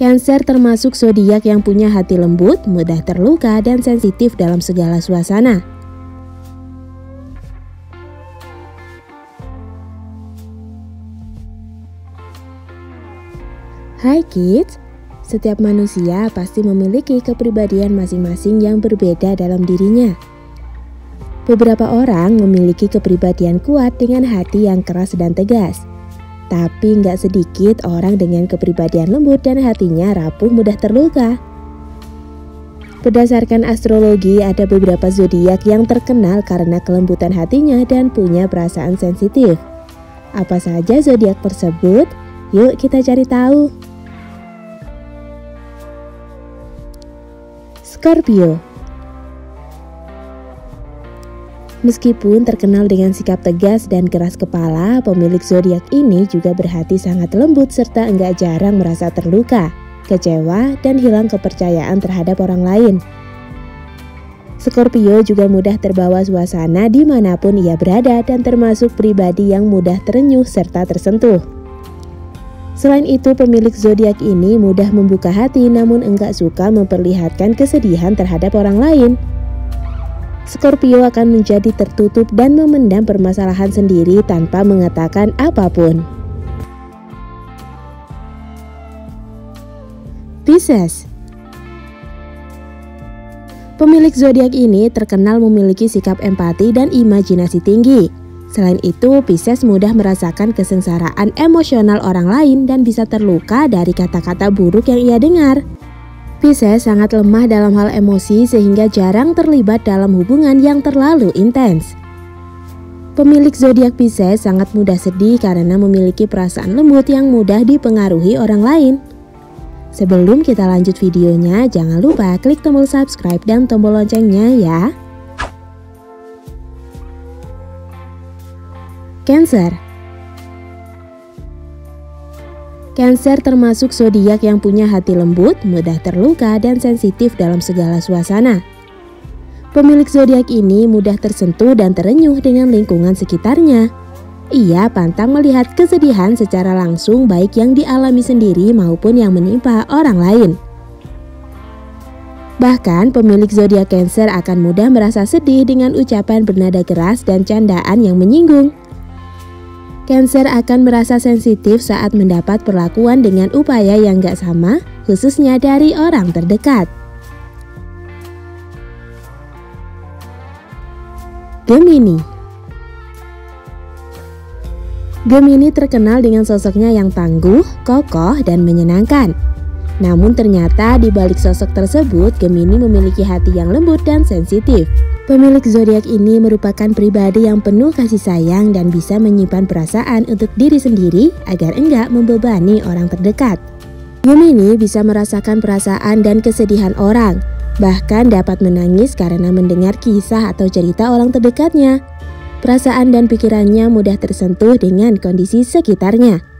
Cancer termasuk zodiak yang punya hati lembut, mudah terluka, dan sensitif dalam segala suasana. Hai kids, setiap manusia pasti memiliki kepribadian masing-masing yang berbeda dalam dirinya. Beberapa orang memiliki kepribadian kuat dengan hati yang keras dan tegas. Tapi nggak sedikit orang dengan kepribadian lembut dan hatinya rapuh mudah terluka. Berdasarkan astrologi, ada beberapa zodiak yang terkenal karena kelembutan hatinya dan punya perasaan sensitif. Apa saja zodiak tersebut? Yuk kita cari tahu. Scorpio Meskipun terkenal dengan sikap tegas dan keras kepala, pemilik zodiak ini juga berhati sangat lembut serta enggak jarang merasa terluka, kecewa, dan hilang kepercayaan terhadap orang lain. Scorpio juga mudah terbawa suasana di mana pun ia berada dan termasuk pribadi yang mudah terenyuh serta tersentuh. Selain itu, pemilik zodiak ini mudah membuka hati namun enggak suka memperlihatkan kesedihan terhadap orang lain. Scorpio akan menjadi tertutup dan memendam permasalahan sendiri tanpa mengatakan apa pun. Pisces Pemilik zodiak ini terkenal memiliki sikap empati dan imajinasi tinggi. Selain itu, Pisces mudah merasakan kesengsaraan emosional orang lain dan bisa terluka dari kata-kata buruk yang ia dengar. Pisces sangat lemah dalam hal emosi sehingga jarang terlibat dalam hubungan yang terlalu intens. Pemilik zodiak Pisces sangat mudah sedih karena memiliki perasaan lembut yang mudah dipengaruhi orang lain. Sebelum kita lanjut videonya, jangan lupa klik tombol subscribe dan tombol loncengnya ya. Cancer Cancer termasuk zodiak yang punya hati lembut, mudah terluka, dan sensitif dalam segala suasana. Pemilik zodiak ini mudah tersentuh dan terenyuh dengan lingkungan sekitarnya. Ia pantang melihat kesedihan secara langsung baik yang dialami sendiri maupun yang menimpa orang lain. Bahkan pemilik zodiak Cancer akan mudah merasa sedih dengan ucapan bernada keras dan candaan yang menyinggung. Cancer akan merasa sensitif saat mendapat perlakuan dengan upaya yang gak sama, khususnya dari orang terdekat. Gemini Gemini terkenal dengan sosoknya yang tangguh, kokoh, dan menyenangkan. Namun ternyata di balik sosok tersebut, Gemini memiliki hati yang lembut dan sensitif. Pemilik zodiak ini merupakan pribadi yang penuh kasih sayang dan bisa menyimpan perasaan untuk diri sendiri agar enggak membebani orang terdekat. Gemini bisa merasakan perasaan dan kesedihan orang, bahkan dapat menangis karena mendengar kisah atau cerita orang terdekatnya. Perasaan dan pikirannya mudah tersentuh dengan kondisi sekitarnya.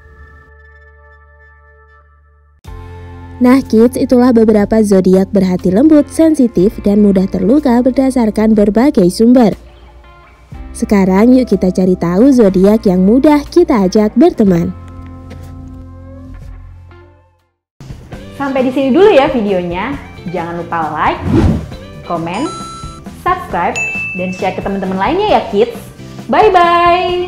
Nah kids, itulah beberapa zodiak berhati lembut, sensitif, dan mudah terluka berdasarkan berbagai sumber. Sekarang yuk kita cari tahu zodiak yang mudah kita ajak berteman. Sampai di sini dulu ya videonya. Jangan lupa like, komen, subscribe, dan share ke teman-teman lainnya ya kids. Bye-bye!